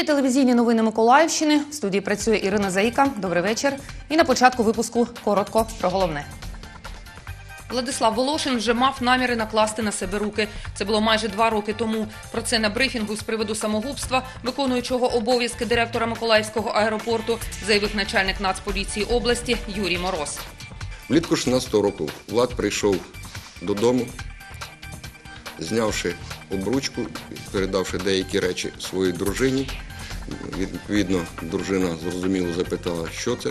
ефірі телевізійні новини Миколаївщини. В студії працює Ірина Заїка. Добрий вечір. І на початку випуску коротко про головне. Владислав Волошин вже мав наміри накласти на себе руки. Це було майже два роки тому. Про це на брифінгу з приводу самогубства, виконуючого обов'язки директора Миколаївського аеропорту, заявив начальник Нацполіції області Юрій Мороз. Влітку 16 року Влад прийшов додому, знявши обручку, передавши деякі речі своїй дружині. Відповідно, дружина зрозуміло запитала, що це,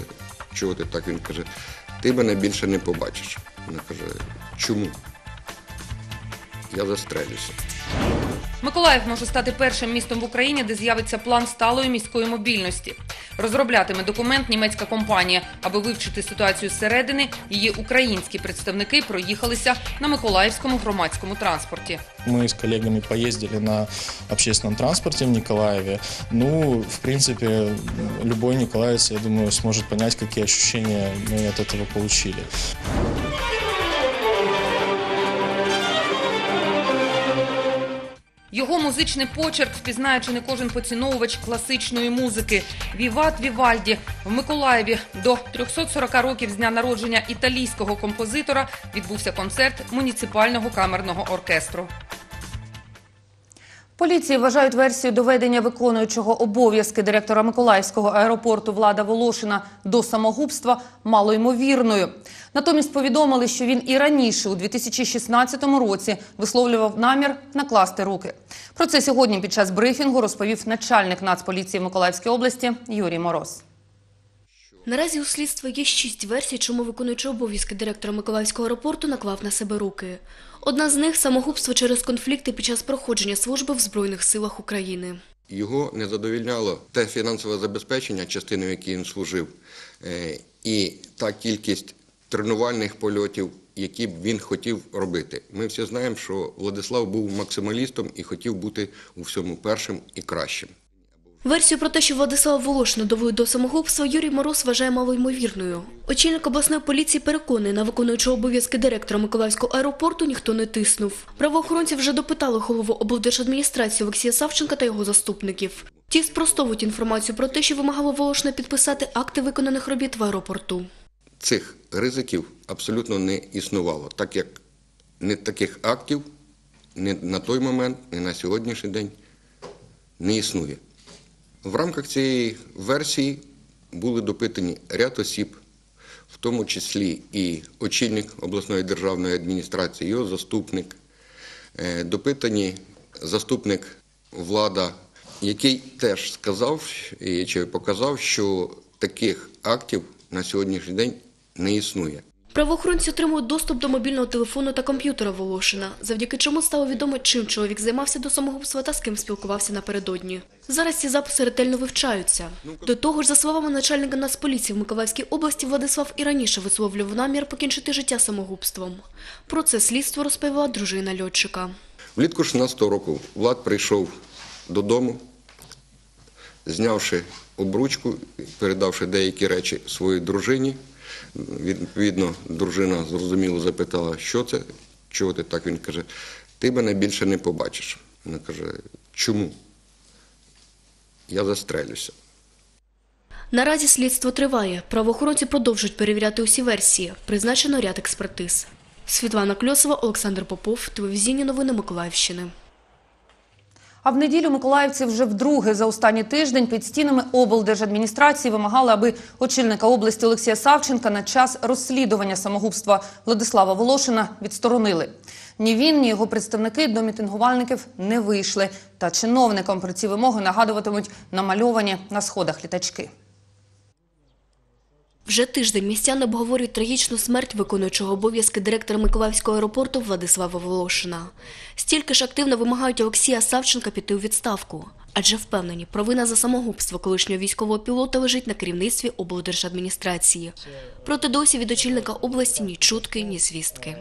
чого ти так. Він каже, ти мене більше не побачиш. Вона каже, чому? Я застрелюся. Миколаїв може стати першим містом в Україні, де з'явиться план сталої міської мобільності. Розроблятиме документ німецька компанія. Аби вивчити ситуацію зсередини, її українські представники проїхалися на миколаївському громадському транспорті. Мы с коллегами поездили на общественном транспорте в Николаеве. Ну, в принципе, любой николаевец, я думаю, сможет понять, какие ощущения мы от этого получили. Його музичний почерк впізнає чи не кожен поціновувач класичної музики. Віват Вівальді в Миколаєві до 340 років з дня народження італійського композитора відбувся концерт муніципального камерного оркестру. Поліції вважають версію доведення виконуючого обов'язки директора Миколаївського аеропорту Влада Волошина до самогубства малоймовірною. Натомість повідомили, що він і раніше, у 2016 році, висловлював намір накласти руки. Про це сьогодні під час брифінгу розповів начальник Нацполіції Миколаївської області Юрій Мороз. Наразі у слідства є шість версій, чому виконуючий обов'язки директора Миколаївського аеропорту наклав на себе руки. Одна з них самогубство через конфлікти під час проходження служби в Збройних силах України. Його не задовільняло те фінансове забезпечення, частини, в якій він служив, е, і та кількість тренувальних польотів, які б він хотів робити. Ми всі знаємо, що Владислав був максималістом і хотів бути у всьому першим і кращим. Версію про те, що Владислав Волошина доводить до самогубства, Юрій Мороз вважає малоймовірною. Очільник обласної поліції переконаний, на виконуючого обов'язки директора Миколаївського аеропорту ніхто не тиснув. Правоохоронці вже допитали голову облдержадміністрації Олексія Савченка та його заступників. Ті спростовують інформацію про те, що вимагало Волошина підписати акти виконаних робіт в аеропорту. Цих ризиків абсолютно не існувало, так як не таких актів ні на той момент, ні на сьогоднішній день не існує. В рамках цієї версії були допитані ряд осіб, в тому числі і очільник обласної державної адміністрації, його заступник, е, допитані заступник влада, який теж сказав і чи показав, що таких актів на сьогоднішній день не існує. Правоохоронці отримують доступ до мобільного телефону та комп'ютера Волошина, завдяки чому стало відомо, чим чоловік займався до самогубства та з ким спілкувався напередодні. Зараз ці записи ретельно вивчаються. До того ж, за словами начальника Нацполіції в Миколаївській області, Владислав і раніше висловлював намір покінчити життя самогубством. Про це слідство розповіла дружина льотчика. Влітку 16 року Влад прийшов додому, знявши обручку, передавши деякі речі своїй дружині. Відповідно, дружина зрозуміло запитала, що це, чого ти так. Він каже, ти мене більше не побачиш. Вона каже, чому? Я застрелюся. Наразі слідство триває. Правоохоронці продовжують перевіряти усі версії. Призначено ряд експертиз. Світлана Кльосова, Олександр Попов, телевізійні новини Миколаївщини. А в неділю миколаївці вже вдруге за останній тиждень під стінами облдержадміністрації вимагали, аби очільника області Олексія Савченка на час розслідування самогубства Владислава Волошина відсторонили. Ні він, ні його представники до мітингувальників не вийшли. Та чиновникам про ці вимоги нагадуватимуть намальовані на сходах літачки. Вже тиждень містяни обговорюють трагічну смерть виконуючого обов'язки директора Миколаївського аеропорту Владислава Волошина. Стільки ж активно вимагають Олексія Савченка піти у відставку. Адже впевнені, провина за самогубство колишнього військового пілота лежить на керівництві облдержадміністрації. Проте досі від очільника області ні чутки, ні звістки.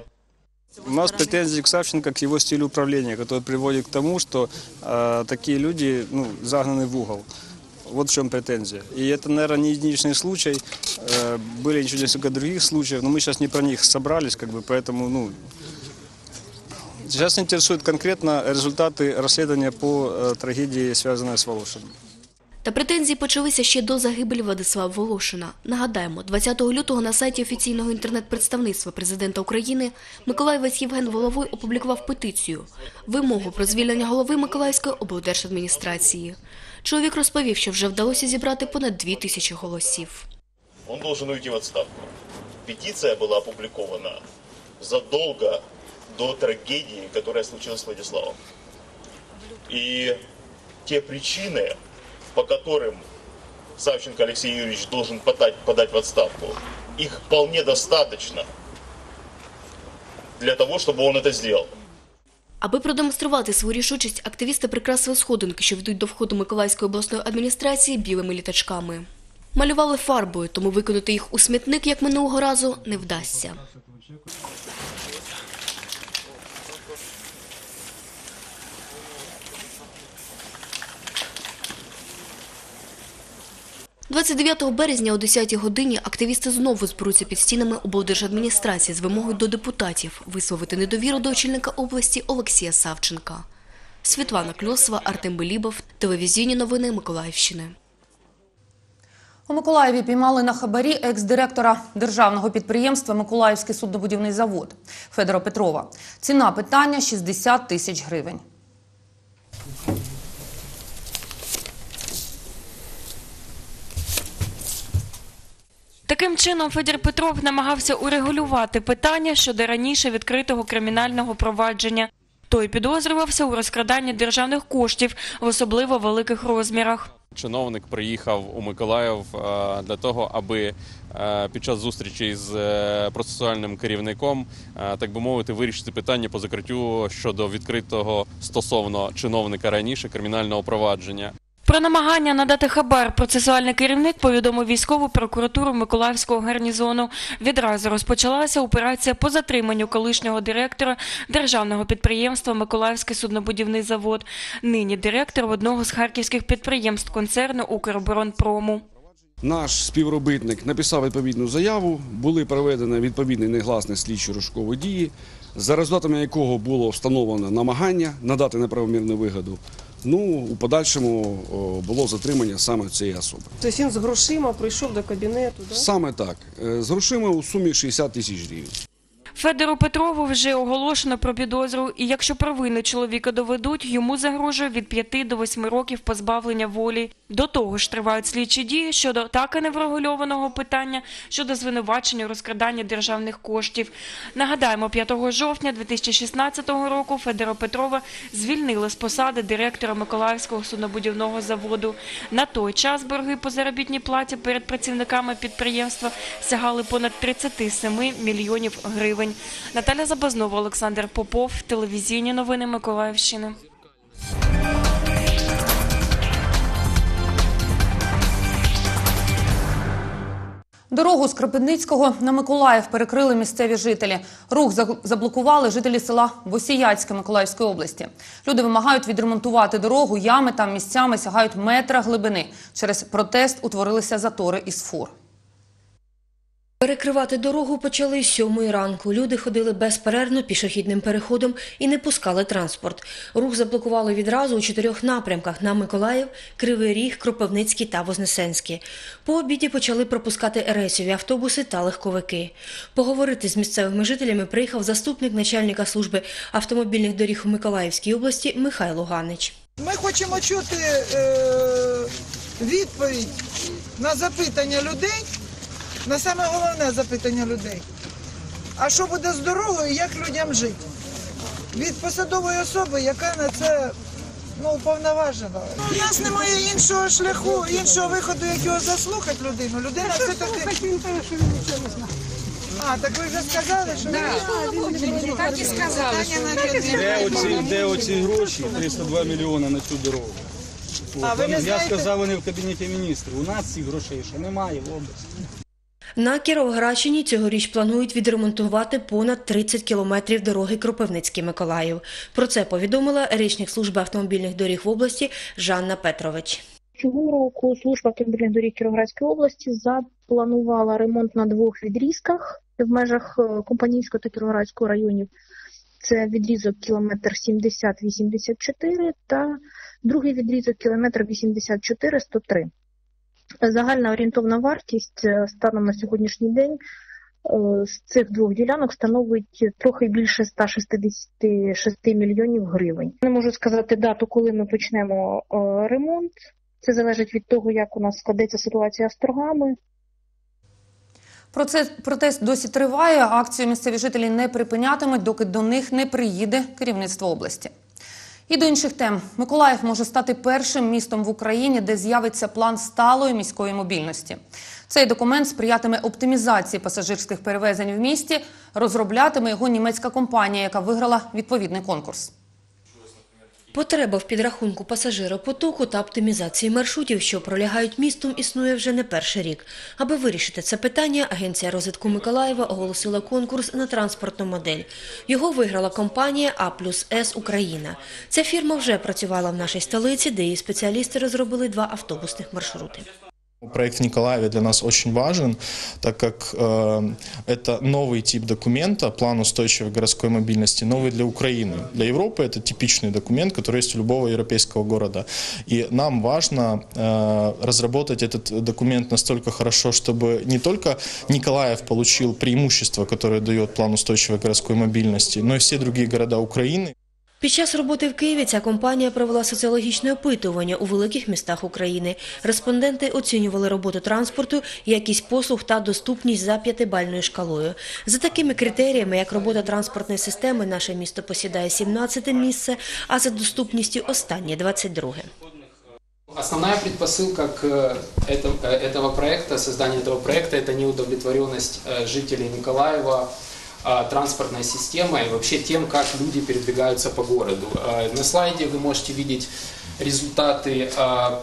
У нас претензии к Савченко, к его стилю управления, который приводит к тому, что э, такие люди ну, загнаны в угол. Вот в чем претензия. И это, наверное, не единичный случай. Э, были еще несколько других случаев, но мы сейчас не про них собрались, как бы, поэтому, ну, сейчас интересуют конкретно результаты расследования по э, трагедии, связанной с Волошиным. Та претензії почалися ще до загибелі Владислава Волошина. Нагадаємо, 20 лютого на сайті офіційного інтернет-представництва президента України Миколаївець Євген Воловой опублікував петицію вимогу про звільнення голови Миколаївської облдержадміністрації. Чоловік розповів, що вже вдалося зібрати понад дві тисячі голосів. он должен уйти в отставку. Петиция была опубликована задолго до трагедии, которая случилась с Владиславом. И те причины, по которым Савченко Алексей Юрьевич должен подать, подать в отставку, их вполне достаточно для того, чтобы он это сделал. Аби продемонструвати свою рішучість, активісти прикрасили сходинки, що ведуть до входу Миколаївської обласної адміністрації білими літачками. Малювали фарбою, тому викинути їх у смітник, як минулого разу, не вдасться. – 29 березня о 10-й годині активісти знову зберуться під стінами облдержадміністрації з вимогою до депутатів висловити недовіру до очільника області Олексія Савченка. Світлана Кльосова, Артем Белібов, телевізійні новини Миколаївщини. У Миколаєві піймали на хабарі екс-директора державного підприємства Миколаївський суднобудівний завод Федора Петрова. Ціна питання 60 тисяч гривень. Таким чином, Федір Петров намагався урегулювати питання щодо раніше відкритого кримінального провадження. Той підозрювався у розкраданні державних коштів в особливо великих розмірах. Чиновник приїхав у Миколаїв е, для того, аби е, під час зустрічі з е, процесуальним керівником, так би мовити, вирішити питання по закриттю щодо відкритого стосовно чиновника раніше кримінального провадження. Про намагання надати хабар процесуальний керівник повідомив військову прокуратуру Миколаївського гарнізону. Відразу розпочалася операція по затриманню колишнього директора державного підприємства Миколаївський суднобудівний завод. Нині директор одного з харківських підприємств концерну Укроборонпрому. Наш співробітник написав відповідну заяву, були проведені відповідні негласні слідчі розшукові дії, за результатами якого було встановлено намагання надати неправомірну вигоду. Ну, у подальшому було затримання саме цієї особи. Тобто він з грошима прийшов до кабінету, да? Саме так, е, з грошима у сумі 60 тисяч гривень. Федору Петрову вже оголошено про підозру, і якщо провину чоловіка доведуть, йому загрожує від 5 до 8 років позбавлення волі. До того ж тривають слідчі дії щодо так і неврегульованого питання щодо звинувачення у розкраданні державних коштів. Нагадаємо, 5 жовтня 2016 року Федора Петрова звільнили з посади директора Миколаївського суднобудівного заводу. На той час борги по заробітній платі перед працівниками підприємства сягали понад 37 мільйонів гривень. Наталя Забазнова, Олександр Попов, телевізійні новини Миколаївщини. Дорогу з Кропивницького на Миколаїв перекрили місцеві жителі. Рух заблокували жителі села Босіяцьке Миколаївської області. Люди вимагають відремонтувати дорогу, ями там місцями сягають метра глибини. Через протест утворилися затори із фур. Перекривати дорогу почали сьомої ранку. Люди ходили безперервно пішохідним переходом і не пускали транспорт. Рух заблокували відразу у чотирьох напрямках на Миколаїв, Кривий Ріг, Кропивницький та Вознесенський. По обіді почали пропускати рейсові автобуси та легковики. Поговорити з місцевими жителями приїхав заступник начальника служби автомобільних доріг у Миколаївській області Михайло Ганич. Ми хочемо чути е, відповідь на запитання людей, на саме головне запитання людей. А що буде з дорогою, як людям жити? Від посадової особи, яка на це ну, уповноважена. У нас немає іншого шляху, іншого виходу, як його заслухати людину. Людина все таки. А, так ви вже сказали, що ви так і сказали. Де оці, де оці гроші, 302 мільйони на цю дорогу? А ви не Я знаєте? сказав, вони в кабінеті міністрів. У нас цих грошей ще немає в області. На Кіровоградщині цьогоріч планують відремонтувати понад 30 кілометрів дороги Кропивницький-Миколаїв. Про це повідомила речник служби автомобільних доріг в області Жанна Петрович. Цього року служба автомобільних доріг Кіровоградської області запланувала ремонт на двох відрізках в межах е, Компанійського та Кіровоградського районів. Це відрізок кілометр 70-84 та другий відрізок кілометр 84-103. Загальна орієнтовна вартість е, станом на сьогоднішній день е, з цих двох ділянок становить трохи більше 166 мільйонів гривень. Не можу сказати дату, коли ми почнемо е, ремонт. Це залежить від того, як у нас складеться ситуація з торгами. Процес протест досі триває. Акцію місцеві жителі не припинятимуть, доки до них не приїде керівництво області. І до інших тем Миколаїв може стати першим містом в Україні, де з'явиться план сталої міської мобільності. Цей документ сприятиме оптимізації пасажирських перевезень в місті. Розроблятиме його німецька компанія, яка виграла відповідний конкурс. Потреба в підрахунку пасажиропотоку та оптимізації маршрутів, що пролягають містом, існує вже не перший рік. Аби вирішити це питання, Агенція розвитку Миколаєва оголосила конкурс на транспортну модель. Його виграла компанія А плюс С Україна. Ця фірма вже працювала в нашій столиці, де її спеціалісти розробили два автобусних маршрути. Проект в Николаеве для нас очень важен, так как э, это новый тип документа, план устойчивой городской мобильности, новый для Украины. Для Европы это типичный документ, который есть у любого европейского города. И нам важно э, разработать этот документ настолько хорошо, чтобы не только Николаев получил преимущество, которое дает план устойчивой городской мобильности, но и все другие города Украины. Під час роботи в Києві ця компанія провела соціологічне опитування у великих містах України. Респонденти оцінювали роботу транспорту, якість послуг та доступність за п'ятибальною шкалою. За такими критеріями, як робота транспортної системи, наше місто посідає 17 місце, а за доступністю останнє 22. Основная предпосылка к этому, этого проекта, созданию этого проекта, это неудовлетворенность э, жителей Николаева э, транспортной системой и вообще тем, как люди передвигаются по городу. Э, На слайде вы можете видеть результаты э,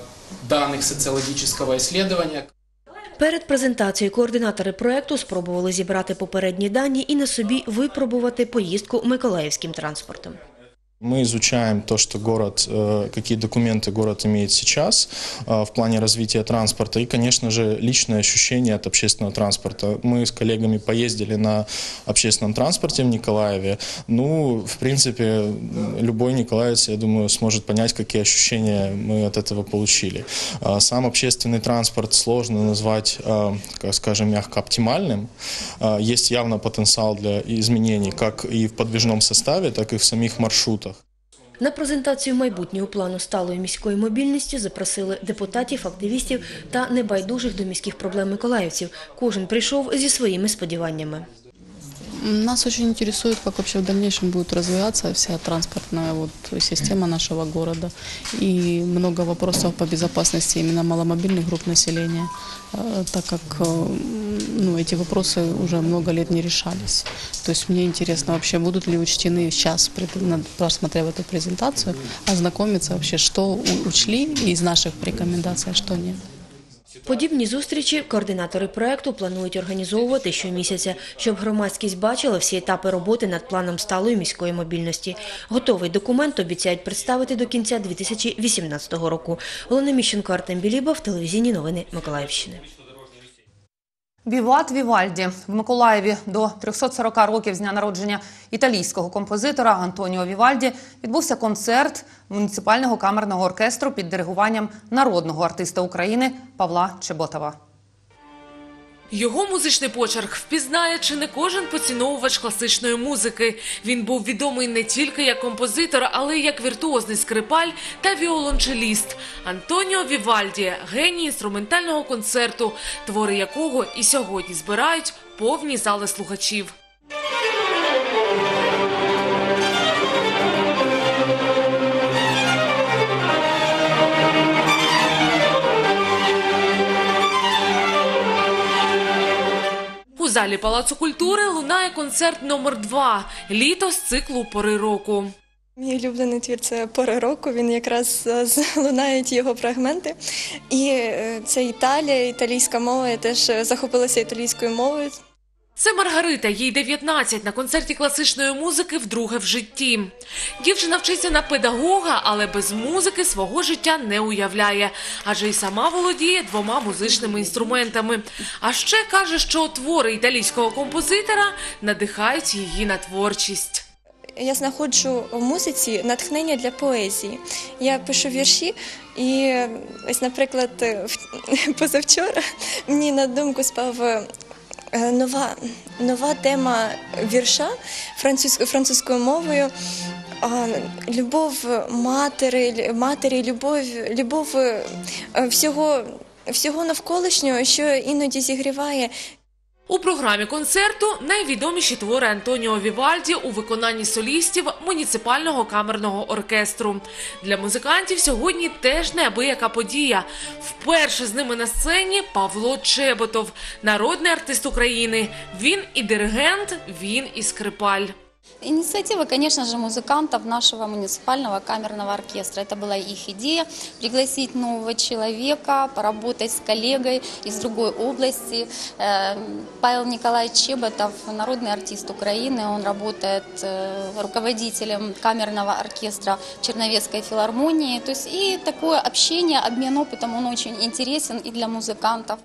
данных социологического исследования. Перед презентацією координатори проекту спробували зібрати попередні дані і на собі випробувати поїздку миколаївським транспортом. Мы изучаем то, что город, э, какие документы город имеет сейчас э, в плане развития транспорта и, конечно же, личное ощущение от общественного транспорта. Мы с коллегами поездили на общественном транспорте в Николаеве. Ну, в принципе, любой николаевец, я думаю, сможет понять, какие ощущения мы от этого получили. А Сам общественный транспорт сложно назвать, э, как скажем, мягко оптимальным. Есть явно потенциал для изменений как и в подвижном составе, так и в самих маршрутах. На презентацію майбутнього плану сталої міської мобільності запросили депутатів, активістів та небайдужих до міських проблем миколаївців. Кожен прийшов зі своїми сподіваннями. Нас очень интересует, как вообще в дальнейшем будет развиваться вся транспортная вот система нашего города. И много вопросов по безопасности именно маломобильных групп населения, э, так как э, ну, эти вопросы уже много лет не решались. То есть мне интересно вообще, будут ли учтены сейчас, пред- над- просмотрев эту презентацию, ознакомиться вообще, что у- учли из наших рекомендаций, а что нет. Подібні зустрічі координатори проекту планують організовувати щомісяця, щоб громадськість бачила всі етапи роботи над планом сталої міської мобільності. Готовий документ обіцяють представити до кінця 2018 року. Олена Міщенко, Артем Білібов, телевізійні новини Миколаївщини. Віват Вівальді в Миколаєві до 340 років з дня народження італійського композитора Антоніо Вівальді відбувся концерт муніципального камерного оркестру під диригуванням народного артиста України Павла Чеботова. Його музичний почерк впізнає чи не кожен поціновувач класичної музики. Він був відомий не тільки як композитор, але й як віртуозний скрипаль та віолончеліст. Антоніо Вівальді геній інструментального концерту, твори якого і сьогодні збирають повні зали слухачів. Залі Палацу культури лунає концерт номер 2 літо з циклу пори року. Мій улюблений твір це пори року. Він якраз е, лунають його фрагменти. І е, це Італія, італійська мова. Я теж е, захопилася італійською мовою. Це Маргарита, їй 19, на концерті класичної музики вдруге в житті. Дівчина вчиться на педагога, але без музики свого життя не уявляє, адже й сама володіє двома музичними інструментами. А ще каже, що твори італійського композитора надихають її на творчість. я знаходжу в музиці натхнення для поезії. Я пишу вірші, і ось, наприклад, позавчора мені на думку спав. Е, Нова, нова тема вірша французько французькою мовою. Любов матері, матері, любов, любов е, всього, всього навколишнього, що іноді зігріває У програмі концерту найвідоміші твори Антоніо Вівальді у виконанні солістів муніципального камерного оркестру. Для музикантів сьогодні теж неабияка подія. Вперше з ними на сцені Павло Чеботов, народний артист України. Він і диригент, він і скрипаль. Инициатива, конечно же, музыкантов нашего муниципального камерного оркестра. Это была их идея пригласить нового человека, поработать с коллегой из другой области. Э, Павел Николаевич Чеботов, народный артист Украины, он работает э, руководителем камерного оркестра Черновецкой филармонии. То есть и такое общение, обмен опытом, он очень интересен и для музыкантов.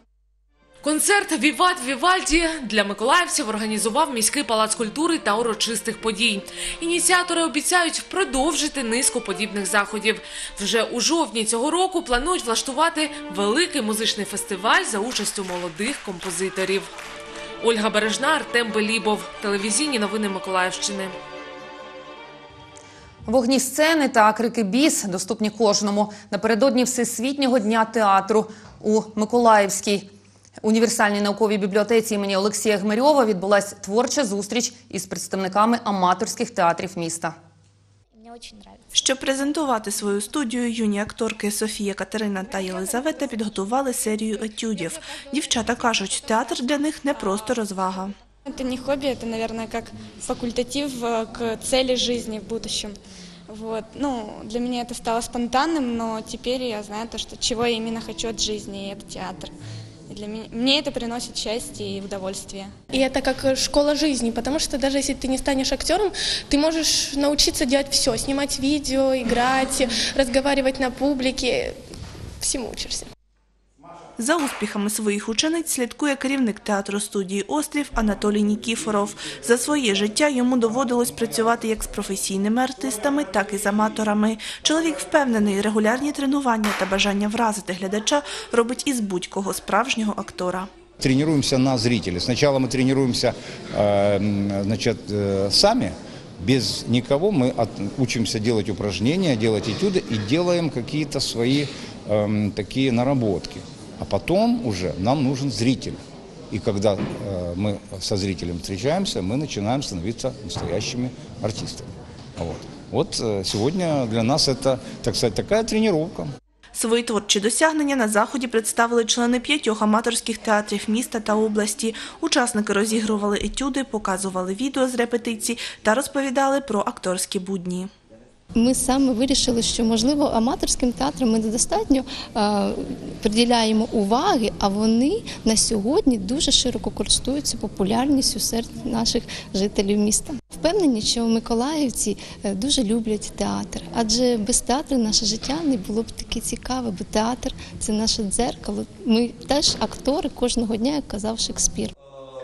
Концерт Віват Вівальді для миколаївців організував міський палац культури та урочистих подій. Ініціатори обіцяють продовжити низку подібних заходів. Вже у жовтні цього року планують влаштувати великий музичний фестиваль за участю молодих композиторів. Ольга Бережна, Артем Белібов. Телевізійні новини Миколаївщини. Вогні сцени та крики біс доступні кожному. Напередодні Всесвітнього дня театру у Миколаївській універсальній науковій бібліотеці імені Олексія Гмирьова відбулася творча зустріч із представниками аматорських театрів міста. Щоб презентувати свою студію, юні акторки Софія, Катерина та Єлизавета підготували серію етюдів. Дівчата кажуть, театр для них не просто розвага. Это не хобби, это, наверное, как факультатив э, к цели жизни в будущем. Вот. Ну, для меня это стало спонтанным, но теперь я знаю то, что чего я именно хочу от жизни, и это театр. И для меня, мне это приносит счастье и удовольствие. И это как школа жизни, потому что даже если ты не станешь актером, ты можешь научиться делать все, снимать видео, играть, разговаривать на публике, всему учишься. За успіхами своїх учениць слідкує керівник театру студії Острів Анатолій Нікіфоров. За своє життя йому доводилось працювати як з професійними артистами, так і з аматорами. Чоловік впевнений, регулярні тренування та бажання вразити глядача робить із будь-кого справжнього актора. Тренируемся на зрителя. Сначала мы тренируемся э, м, значит, э, сами, без никого. Мы от- учимся делать упражнения, делать этюды и делаем какие-то свои эм, такие наработки. А потом уже нам нужен зритель. И когда э, мы со зрителем встречаемся, мы начинаем становиться настоящими артистами. Вот, вот э, сегодня для нас это, так сказать, такая тренировка. Свої творчі досягнення на заході представили члени п'ятьох аматорських театрів міста та області. Учасники розігрували етюди, показували відео з репетицій та розповідали про акторські будні. Ми саме вирішили, що можливо аматорським театрам ми недостатньо е, приділяємо уваги, а вони на сьогодні дуже широко користуються популярністю серед наших жителів міста. Впевнені, що миколаївці е, дуже люблять театр, адже без театру наше життя не було б таке цікаве, бо театр це наше дзеркало. Ми теж актори кожного дня, як казав Шекспір.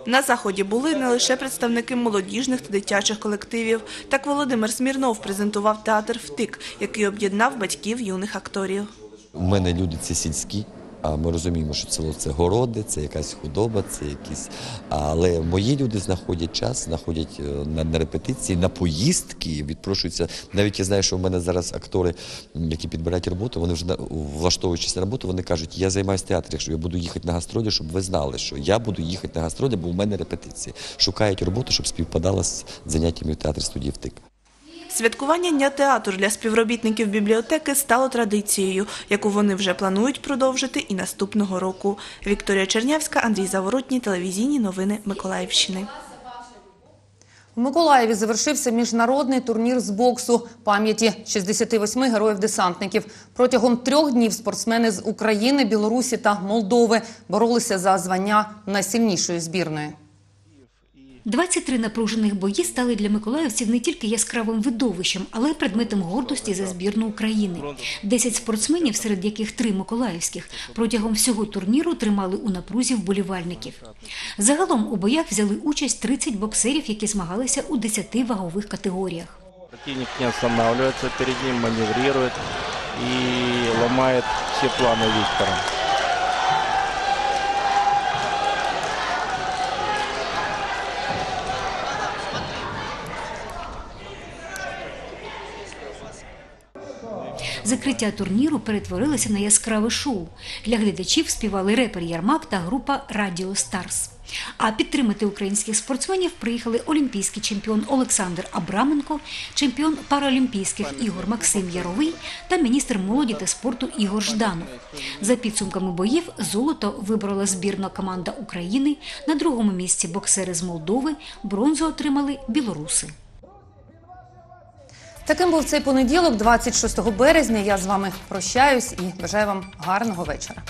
На заході були не лише представники молодіжних та дитячих колективів. Так Володимир Смірнов презентував театр Втик, який об'єднав батьків юних акторів. У мене люди ці сільські, а ми розуміємо, що село це городи, це якась худоба, це якісь. Але мої люди знаходять час, знаходять е, на, репетиції, на поїздки, відпрошуються. Навіть я знаю, що в мене зараз актори, які підбирають роботу, вони вже влаштовуючись на роботу, вони кажуть, я займаюся театром, якщо я буду їхати на гастролі, щоб ви знали, що я буду їхати на гастролі, бо у мене репетиції. Шукають роботу, щоб співпадала з заняттями в театрі студії втик. Святкування Дня театру для співробітників бібліотеки стало традицією, яку вони вже планують продовжити і наступного року. Вікторія Чернявська, Андрій Заворотній, телевізійні новини Миколаївщини. У Миколаєві завершився міжнародний турнір з боксу пам'яті 68 героїв-десантників. Протягом трьох днів спортсмени з України, Білорусі та Молдови боролися за звання найсильнішої збірної. 23 напружених бої стали для миколаївців не тільки яскравим видовищем, але й предметом гордості за збірну України. Десять спортсменів, серед яких три миколаївських, протягом всього турніру тримали у напрузі вболівальників. Загалом у боях взяли участь 30 боксерів, які змагалися у 10 вагових категоріях. Противник не останавливается перед ним, маневрирует и ломает все планы Виктора. Закриття турніру перетворилося на яскраве шоу. Для глядачів співали репер Ярмак та група Радіо Старс. А підтримати українських спортсменів приїхали олімпійський чемпіон Олександр Абраменко, чемпіон паралімпійських ігор Максим Яровий та міністр молоді та спорту Ігор Жданов. За підсумками боїв золото виборола збірна команда України. На другому місці боксери з Молдови, бронзу отримали білоруси. Таким був цей понеділок, 26 березня. Я з вами прощаюсь і бажаю вам гарного вечора.